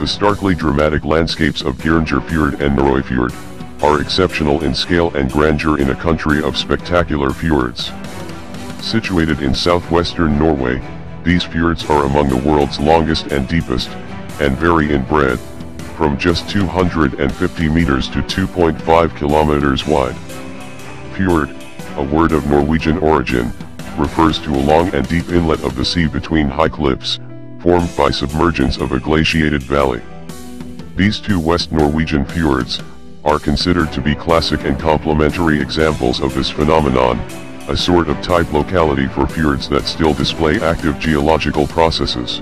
The starkly dramatic landscapes of Geirangerfjord and Nærøyfjord are exceptional in scale and grandeur in a country of spectacular fjords. Situated in southwestern Norway, these fjords are among the world's longest and deepest, and vary in breadth, from just 250 meters to 2.5 kilometers wide. Fjord, a word of Norwegian origin, refers to a long and deep inlet of the sea between high cliffs, formed by submergence of a glaciated valley. These two West Norwegian fjords, are considered to be classic and complementary examples of this phenomenon, a sort of type locality for fjords that still display active geological processes.